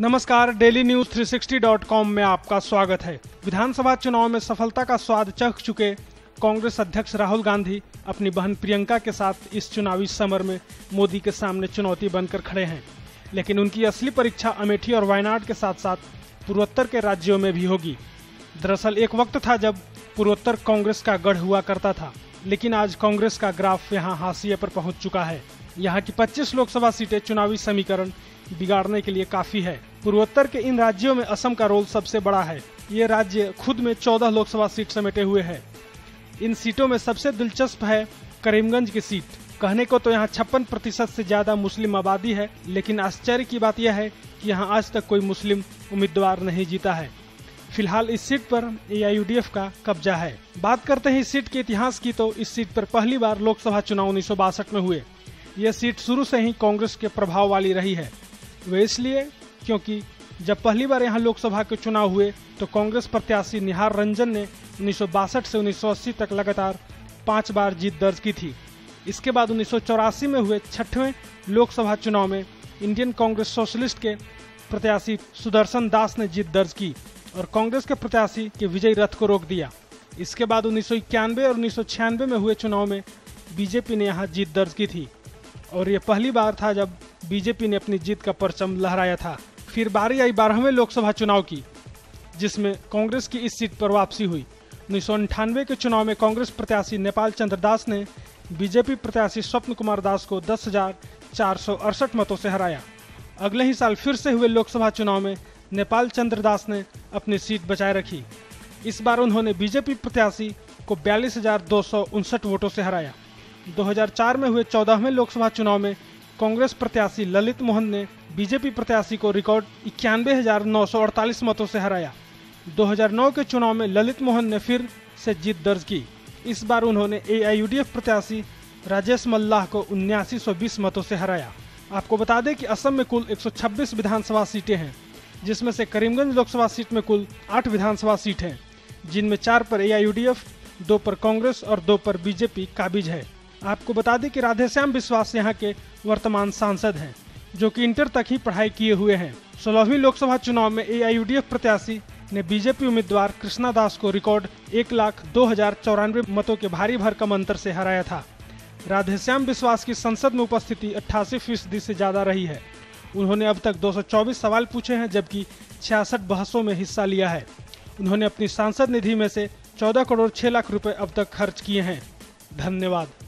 नमस्कार, daily news 360.com में आपका स्वागत है। विधानसभा चुनाव में सफलता का स्वाद चख चुके कांग्रेस अध्यक्ष राहुल गांधी अपनी बहन प्रियंका के साथ इस चुनावी समर में मोदी के सामने चुनौती बनकर खड़े हैं। लेकिन उनकी असली परीक्षा अमेठी और वायनाड के साथ साथ पूर्वोत्तर के राज्यों में भी होगी। दरअसल एक वक्त था जब पूर्वोत्तर कांग्रेस का गढ़ हुआ करता था, लेकिन आज कांग्रेस का ग्राफ यहाँ हाशिए पर पहुँच चुका है। यहाँ की 25 लोकसभा सीटें चुनावी समीकरण बिगाड़ने के लिए काफ़ी है। पूर्वोत्तर के इन राज्यों में असम का रोल सबसे बड़ा है। ये राज्य खुद में 14 लोकसभा सीट समेटे हुए है। इन सीटों में सबसे दिलचस्प है करीमगंज की सीट। कहने को तो यहाँ छप्पन प्रतिशत से ज़्यादा मुस्लिम आबादी है, लेकिन आश्चर्य की बात यह है कि यहाँ आज तक कोई मुस्लिम उम्मीदवार नहीं जीता है। फ़िलहाल इस सीट पर ए का कब्जा है। बात करते हैं इस सीट के इतिहास की तो इस सीट पर पहली बार लोकसभा चुनाव उन्नीस सौ बासठ में हुए। यह सीट शुरू से ही कांग्रेस के प्रभाव वाली रही है। वे इसलिए क्योंकि जब पहली बार यहाँ लोकसभा के चुनाव हुए तो कांग्रेस प्रत्याशी निहार रंजन ने उन्नीस सौ बासठ से 1980 तक लगातार पाँच बार जीत दर्ज की थी। इसके बाद उन्नीस सौ चौरासी में हुए छठवें लोकसभा चुनाव में इंडियन कांग्रेस सोशलिस्ट के प्रत्याशी सुदर्शन दास ने जीत दर्ज की और कांग्रेस के प्रत्याशी के विजय रथ को रोक दिया। इसके बाद उन्नीस सौ इक्यानवे और उन्नीस सौ छियानवे में हुए चुनाव में बीजेपी ने यहाँ जीत दर्ज की थी। और यह पहली बार था जब बीजेपी ने अपनी जीत का परचम लहराया था। फिर बारी आई बारहवें लोकसभा चुनाव की, जिसमें कांग्रेस की इस सीट पर वापसी हुई। उन्नीस के चुनाव में कांग्रेस प्रत्याशी नेपाल चंद्र दास ने बीजेपी प्रत्याशी स्वप्न कुमार दास को दस हज़ार चार सौ अड़सठ मतों से हराया। अगले ही साल फिर से हुए लोकसभा चुनाव में नेपाल चंद्र दास ने अपनी सीट बचाए रखी। इस बार उन्होंने बीजेपी प्रत्याशी को बयालीस हज़ार दो सौ उनसठ वोटों से हराया। 2004 में हुए चौदहवें लोकसभा चुनाव में कांग्रेस प्रत्याशी ललित मोहन ने बीजेपी प्रत्याशी को रिकॉर्ड इक्यानवे मतों से हराया। 2009 के चुनाव में ललित मोहन ने फिर से जीत दर्ज की। इस बार उन्होंने एआईयूडीएफ प्रत्याशी राजेश मल्लाह को उन्यासी मतों से हराया। आपको बता दें कि असम में कुल 126 विधानसभा सीटें हैं, जिसमें से करीमगंज लोकसभा सीट में कुल आठ विधानसभा सीट हैं, जिनमें चार पर एआईयूडीएफ दो पर कांग्रेस और दो पर बीजेपी काबिज है। आपको बता दें कि राधेश्याम विश्वास यहाँ के वर्तमान सांसद हैं, जो कि इंटर तक ही पढ़ाई किए हुए हैं। सोलहवीं लोकसभा चुनाव में एआईयूडीएफ प्रत्याशी ने बीजेपी उम्मीदवार कृष्णा दास को रिकॉर्ड एक लाख दो हज़ार चौरानवे मतों के भारी भरकम अंतर से हराया था। राधेश्याम विश्वास की संसद में उपस्थिति अट्ठासी फ़ीसदी से ज़्यादा रही है। उन्होंने अब तक 224 सवाल पूछे हैं, जबकि छियासठ बहसों में हिस्सा लिया है। उन्होंने अपनी सांसद निधि में से 14 करोड़ 6 लाख रुपए अब तक खर्च किए हैं। धन्यवाद।